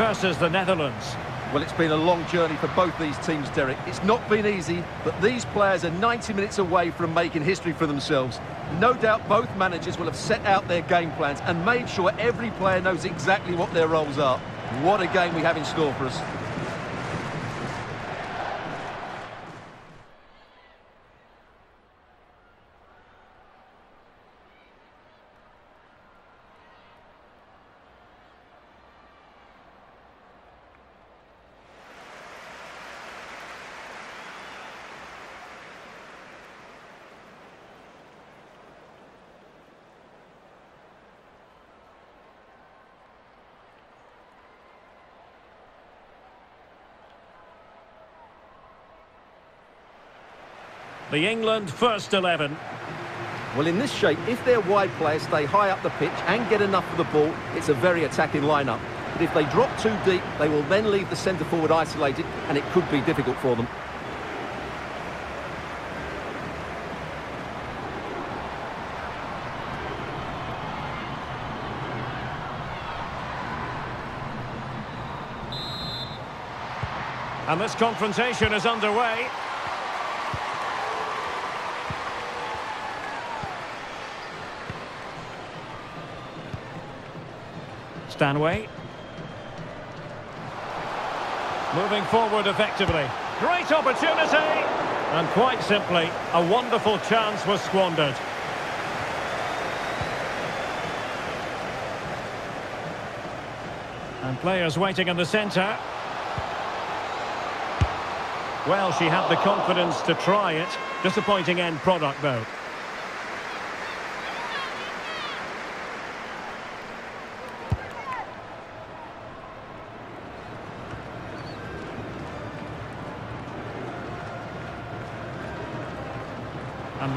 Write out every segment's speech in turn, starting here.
versus the Netherlands. Well, it's been a long journey for both these teams, Derek. It's not been easy, but these players are 90 minutes away from making history for themselves. No doubt both managers will have set out their game plans and made sure every player knows exactly what their roles are. What a game we have in store for us. The England first 11. Well, in this shape, if their wide players stay high up the pitch and get enough of the ball, it's a very attacking lineup. But if they drop too deep, they will then leave the centre forward isolated, and it could be difficult for them. And this confrontation is underway. Stanway. Moving forward effectively. Great opportunity! And quite simply, a wonderful chance was squandered. And players waiting in the centre. Well, she had the confidence to try it. Disappointing end product, though.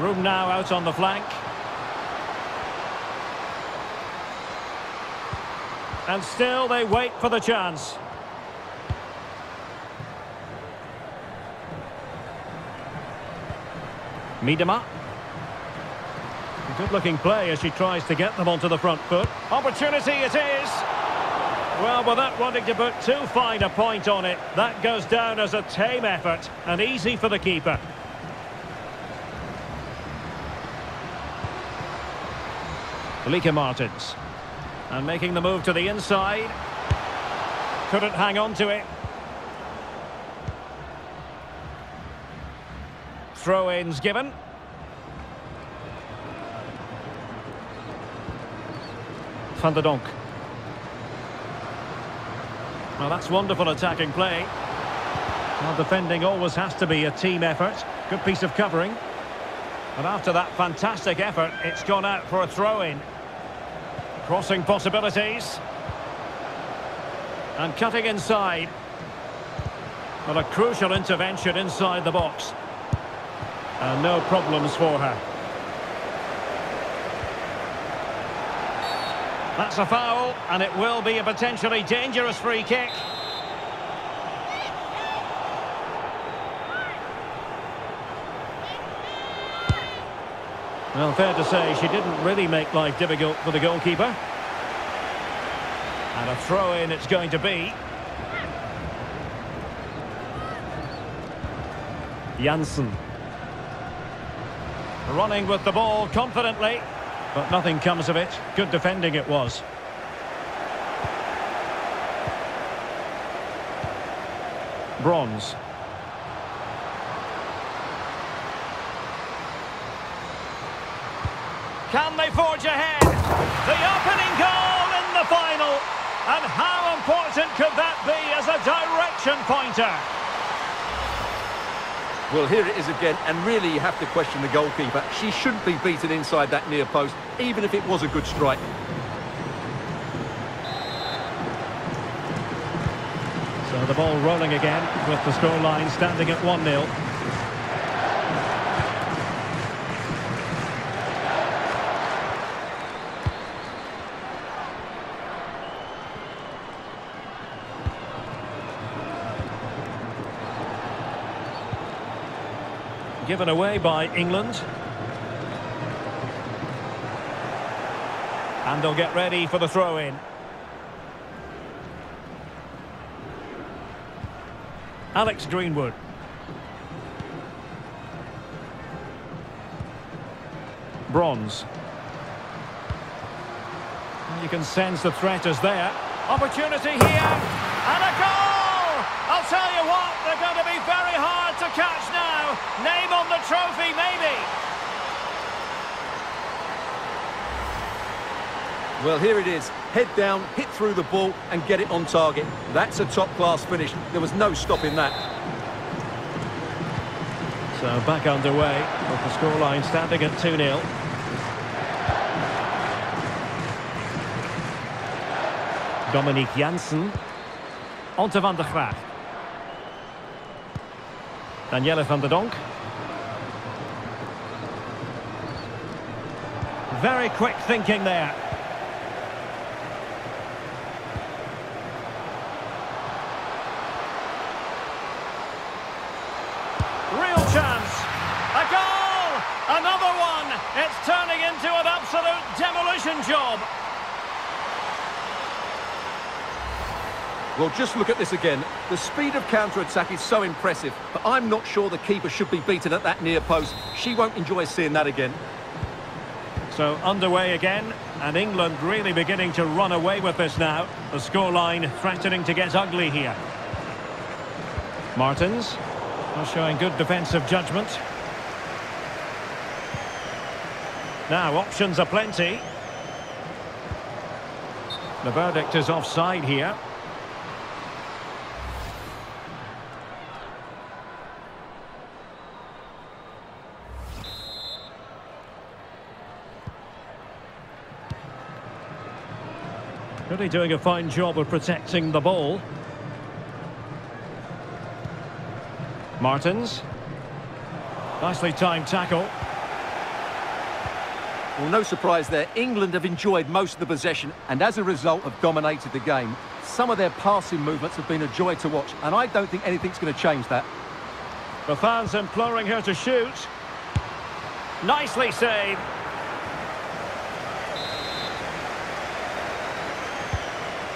Room now out on the flank. And still they wait for the chance. Miedema. Good looking play as she tries to get them onto the front foot. Opportunity it is. Well, without wanting to put too fine a point on it, that goes down as a tame effort and easy for the keeper. Lieke Martens. And making the move to the inside. Couldn't hang on to it. Throw-ins given. Van der Donk. Well, that's wonderful attacking play. Well, defending always has to be a team effort. Good piece of covering. And after that fantastic effort, it's gone out for a throw-in. Crossing possibilities. And cutting inside. Well, a crucial intervention inside the box. And no problems for her. That's a foul, and it will be a potentially dangerous free kick. Well, fair to say, she didn't really make life difficult for the goalkeeper. And a throw-in it's going to be. Janssen. Running with the ball confidently, but nothing comes of it. Good defending it was. Bronze. Can they forge ahead? The opening goal in the final. And how important could that be as a direction pointer? Well, here it is again, and really you have to question the goalkeeper. She shouldn't be beaten inside that near post, even if it was a good strike. So the ball rolling again, with the scoreline standing at 1-0. Given away by England. And they'll get ready for the throw-in. Alex Greenwood. Bronze. You can sense the threat is there. Opportunity here. And a goal! I'll tell you what, they're going to be very hard to catch now. Name on the trophy, maybe. Well, here it is. Head down, hit through the ball and get it on target. That's a top-class finish. There was no stopping that. So back underway with the scoreline standing at 2-0. Dominique Janssen. Onto van der Gragt. Danielle van der Donk. Very quick thinking there. Real chance. A goal! Another one! It's turning into an absolute demolition job. Well, just look at this again. The speed of counter-attack is so impressive, but I'm not sure the keeper should be beaten at that near post. She won't enjoy seeing that again. So underway again, and England really beginning to run away with this now. The scoreline threatening to get ugly here. Martens, showing good defensive judgment. Now, options are plenty. The verdict is offside here. Really doing a fine job of protecting the ball. Martens. Nicely timed tackle. Well, no surprise there. England have enjoyed most of the possession and as a result have dominated the game. Some of their passing movements have been a joy to watch and I don't think anything's going to change that. The fans imploring her to shoot. Nicely saved.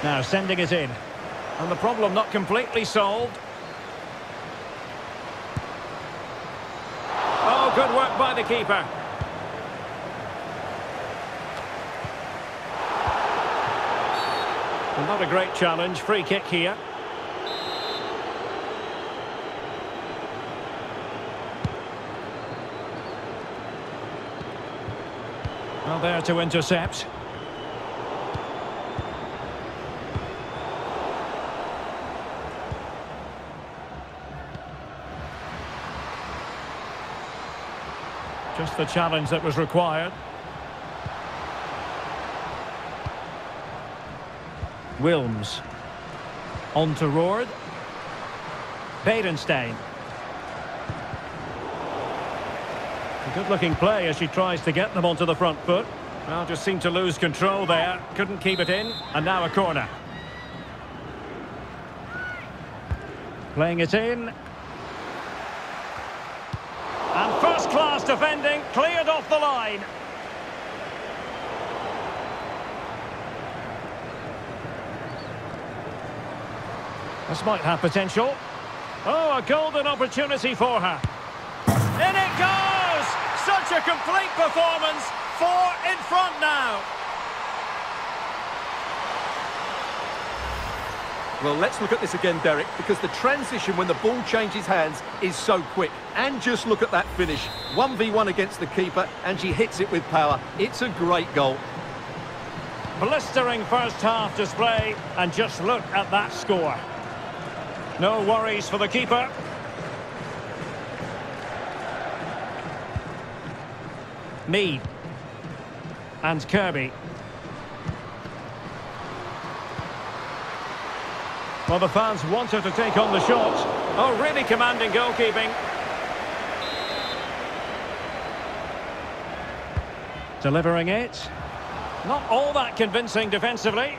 Now sending it in. And the problem not completely solved. Oh, good work by the keeper. Well, not a great challenge. Free kick here. Well, there to intercept. The challenge that was required. Wilms. On to Roord. Beerensteyn. Good-looking play as she tries to get them onto the front foot. Well, just seemed to lose control there. Couldn't keep it in. And now a corner. Playing it in. First-class defending, cleared off the line. This might have potential. Oh, a golden opportunity for her. In it goes! Such a complete performance. Four in front now. Well, let's look at this again, Derek, because the transition when the ball changes hands is so quick. And just look at that finish. 1v1 against the keeper, and she hits it with power. It's a great goal. Blistering first half display, and just look at that score. No worries for the keeper. Mead. And Kirby. Well, the fans want her to take on the shot. Oh, really commanding goalkeeping. Delivering it. Not all that convincing defensively.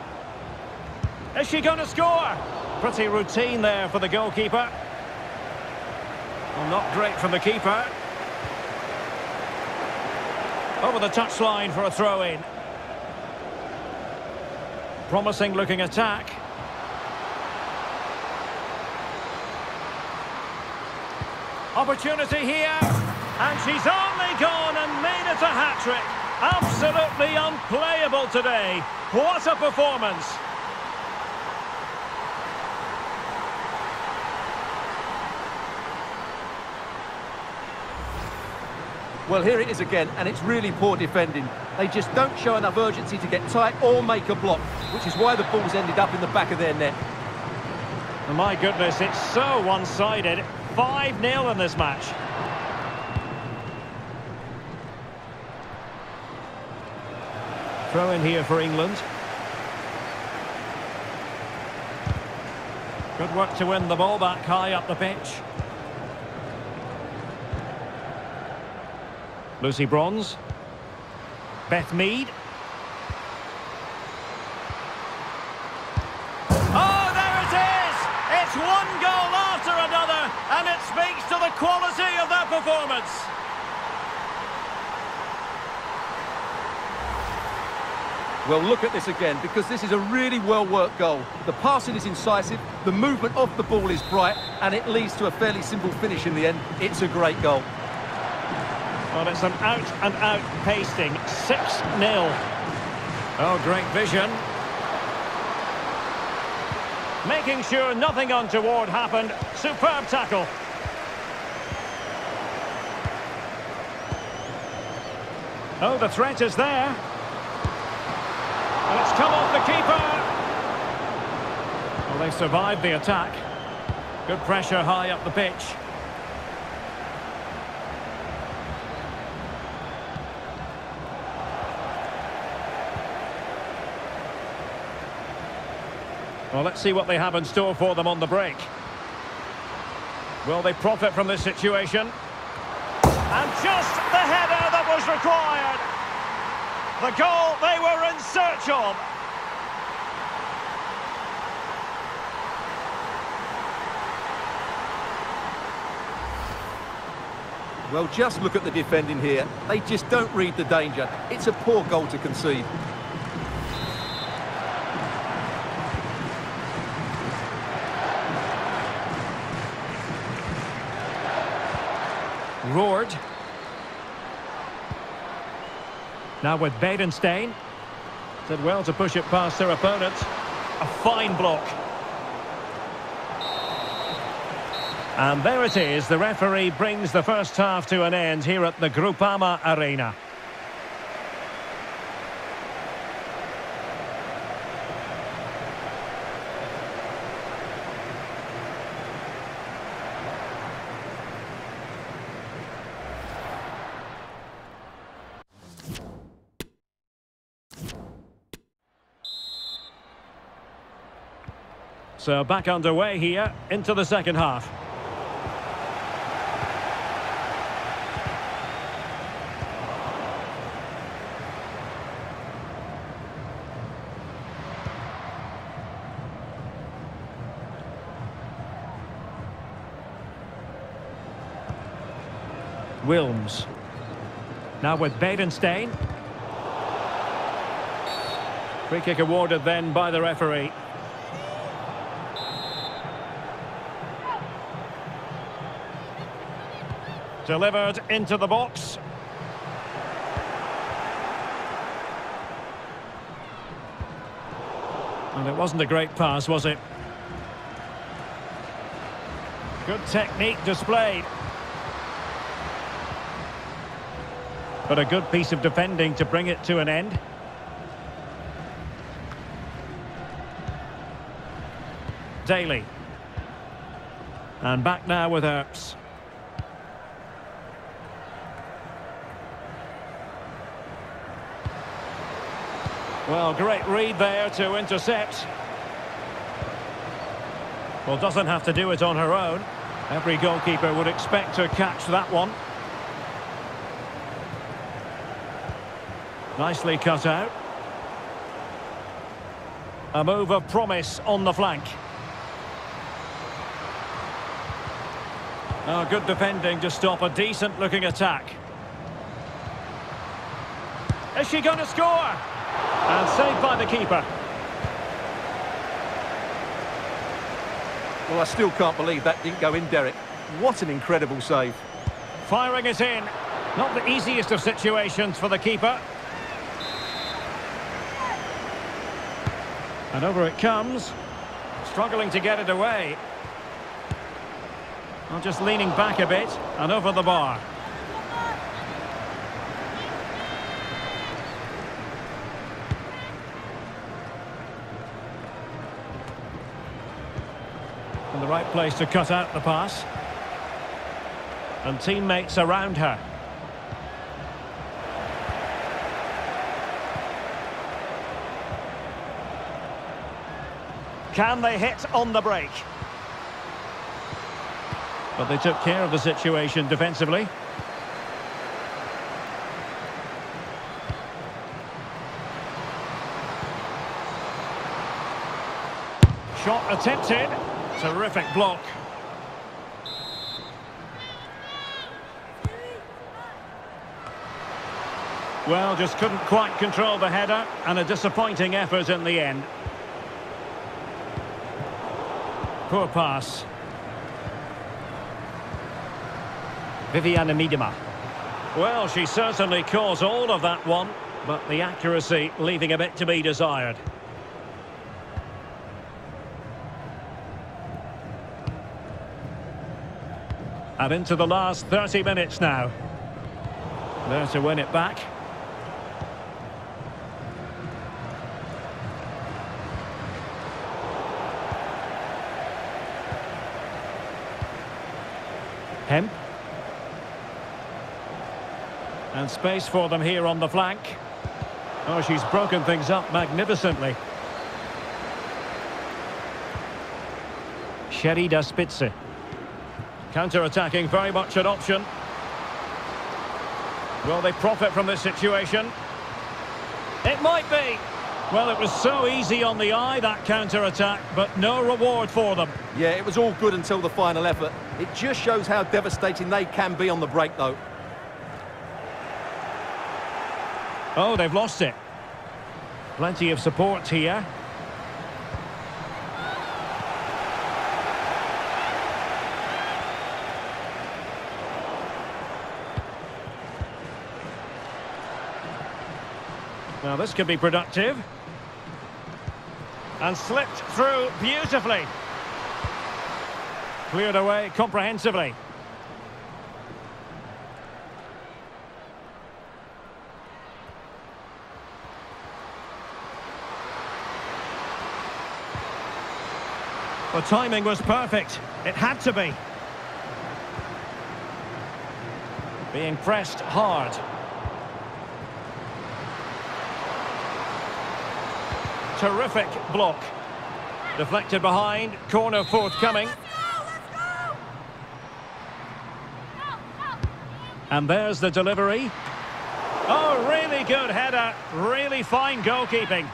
Is she going to score? Pretty routine there for the goalkeeper. Well, not great from the keeper. Over the touchline for a throw-in. Promising looking attack. Opportunity here. And she's only gone and made it a hat-trick. Absolutely unplayable today. What a performance. Well, here it is again, and it's really poor defending. They just don't show enough urgency to get tight or make a block, which is why the ball's ended up in the back of their net. My goodness, it's so one-sided. 5-0 in this match. Throw in here for England. Good work to win the ball back high up the pitch. Lucy Bronze. Beth Mead. Performance. Well, look at this again, because this is a really well-worked goal. The passing is incisive, the movement of the ball is bright, and it leads to a fairly simple finish in the end. It's a great goal. Well, it's an out-and-out pasting. 6-0. Oh, great vision. Making sure nothing untoward happened. Superb tackle. Oh, the threat is there. And it's come off the keeper. Well, they survived the attack. Good pressure high up the pitch. Well, let's see what they have in store for them on the break. Will they profit from this situation? And just the header was required. The goal they were in search of. Well, just look at the defending here. They just don't read the danger. It's a poor goal to concede. Roord. Now with Beerensteyn. Did well to push it past their opponent. A fine block. And there it is. The referee brings the first half to an end here at the Groupama Arena. So back underway here into the second half. Wilms. Now with Beerensteyn. Free kick awarded then by the referee. Delivered into the box. And it wasn't a great pass, was it? Good technique displayed. But a good piece of defending to bring it to an end. Daly. And back now with Earps. Well, great read there to intercept. Well, doesn't have to do it on her own. Every goalkeeper would expect to catch that one. Nicely cut out. A move of promise on the flank. Oh, good defending to stop a decent-looking attack. Is she going to score? And saved by the keeper. Well, I still can't believe that didn't go in, Derek. What an incredible save. Firing it in. Not the easiest of situations for the keeper. And over it comes. Struggling to get it away. Well, just leaning back a bit and over the bar. In the right place to cut out the pass. And teammates around her. Can they hit on the break? But they took care of the situation defensively. Shot attempted. Terrific block. Well, just couldn't quite control the header and a disappointing effort in the end. Poor pass. Vivianne Miedema. Well, she certainly caused all of that one, but the accuracy leaving a bit to be desired. And into the last 30 minutes now. There to win it back. Hemp. And space for them here on the flank. Oh, she's broken things up magnificently. Sherida Spitse. Counter-attacking, very much an option. Will they profit from this situation? It might be. Well, it was so easy on the eye, that counter-attack, but no reward for them. Yeah, it was all good until the final effort. It just shows how devastating they can be on the break, though. Oh, they've lost it. Plenty of support here. Now this could be productive. And slipped through beautifully. Cleared away comprehensively. The timing was perfect. It had to be. Being pressed hard. Terrific block. Deflected behind, corner forthcoming. And there's the delivery. Oh, really good header. Really fine goalkeeping.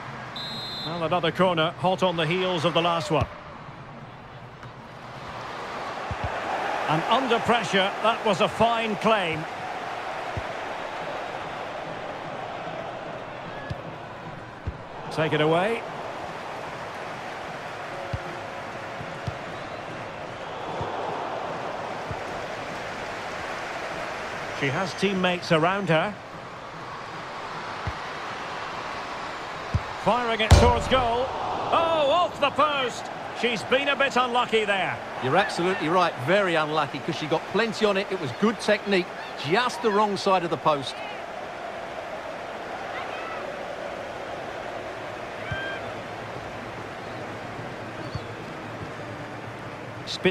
Well, another corner, hot on the heels of the last one. And under pressure, that was a fine claim. Take it away. She has teammates around her. Firing it towards goal. Oh, off the post. She's been a bit unlucky there. You're absolutely right. Very unlucky because she got plenty on it. It was good technique. Just the wrong side of the post.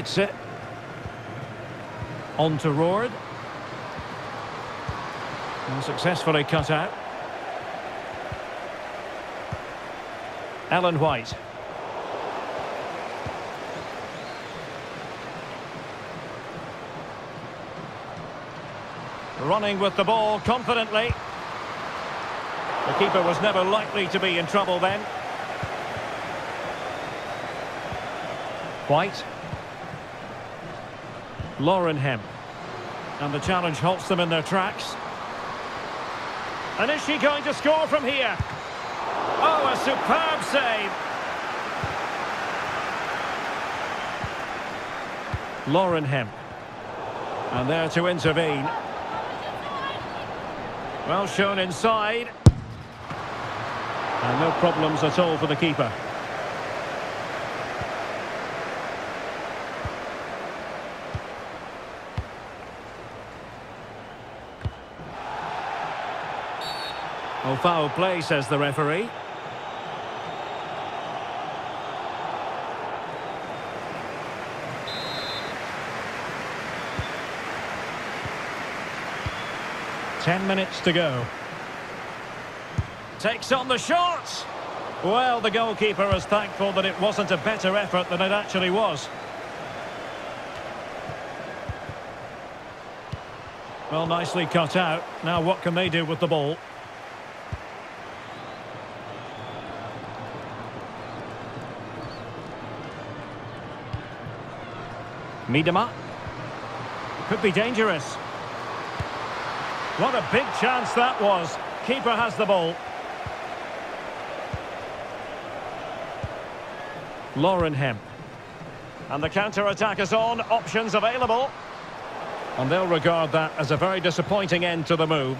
Spitse. On to Roord. And successfully cut out. Ellen White. Running with the ball confidently. The keeper was never likely to be in trouble then. White. Lauren Hemp. And the challenge halts them in their tracks. And is she going to score from here? Oh, a superb save. Lauren Hemp. And there to intervene. Well shown inside. And no problems at all for the keeper. Oh, foul play, says the referee. Ten minutes to go. Takes on the shot. Well, the goalkeeper is thankful that it wasn't a better effort than it actually was. Well, nicely cut out. Now what can they do with the ball? Miedema. Could be dangerous. What a big chance that was. Keeper has the ball. Lauren Hemp. And the counter-attack is on. Options available. And they'll regard that as a very disappointing end to the move.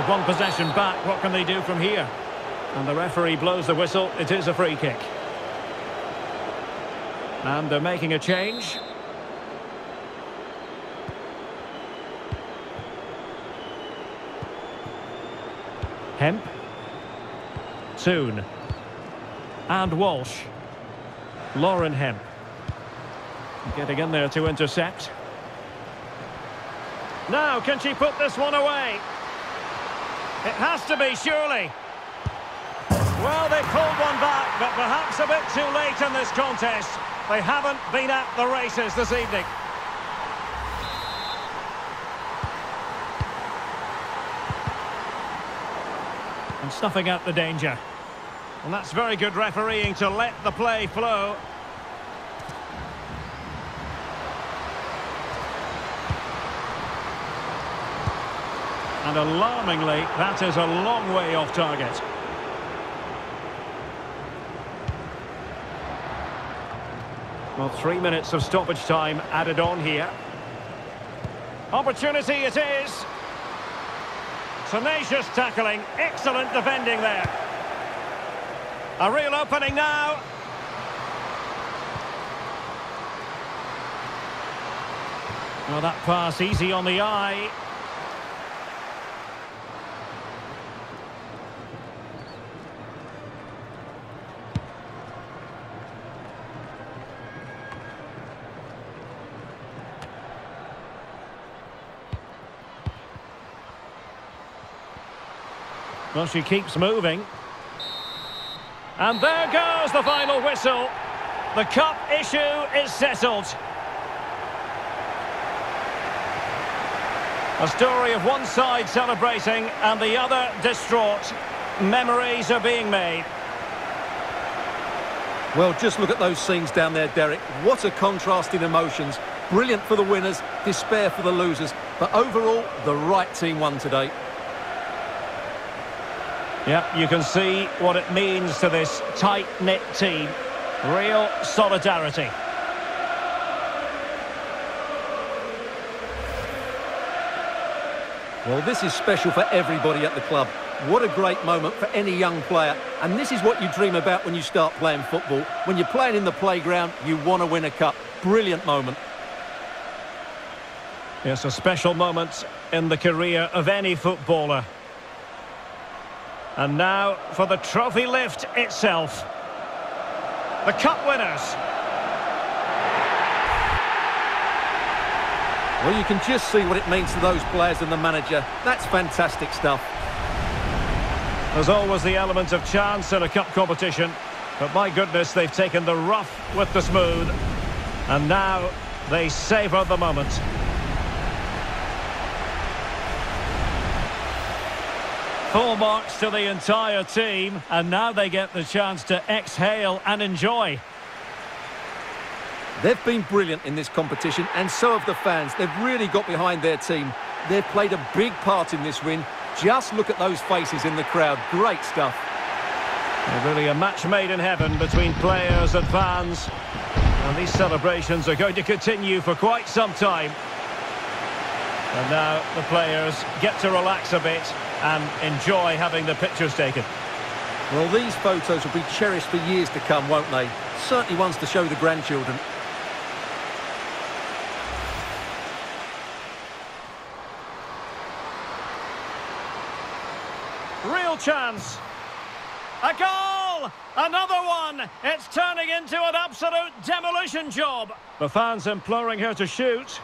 They've won possession back. What can they do from here? And the referee blows the whistle. It is a free kick. And they're making a change. Hemp. Toon. And Walsh. Lauren Hemp. Getting in there to intercept. Now, can she put this one away? It has to be, surely. Well, they pulled one back, but perhaps a bit too late in this contest. They haven't been at the races this evening. And snuffing out the danger. And that's very good refereeing to let the play flow. And alarmingly, that is a long way off target. Well, three minutes of stoppage time added on here. Opportunity it is. Tenacious tackling, excellent defending there. A real opening now. Well, that pass easy on the eye. Well, she keeps moving. And there goes the final whistle. The cup issue is settled. A story of one side celebrating and the other distraught. Memories are being made. Well, just look at those scenes down there, Derek. What a contrast in emotions. Brilliant for the winners, despair for the losers. But overall, the right team won today. Yeah, you can see what it means to this tight-knit team. Real solidarity. Well, this is special for everybody at the club. What a great moment for any young player. And this is what you dream about when you start playing football. When you're playing in the playground, you want to win a cup. Brilliant moment. Yes, a special moment in the career of any footballer. And now for the trophy lift itself. The cup winners. Well, you can just see what it means to those players and the manager. That's fantastic stuff. There's always the element of chance in a cup competition. But my goodness, they've taken the rough with the smooth. And now they savour the moment. Full marks to the entire team, and now they get the chance to exhale and enjoy. They've been brilliant in this competition, and so have the fans. They've really got behind their team. They've played a big part in this win, Just look at those faces in the crowd. Great stuff. really a match made in heaven between players and fans. And these celebrations are going to continue for quite some time. And now the players get to relax a bit and enjoy having the pictures taken. Well, these photos will be cherished for years to come, won't they? Certainly ones to show the grandchildren. Real chance. A goal! Another one! It's turning into an absolute demolition job. The fans imploring her to shoot.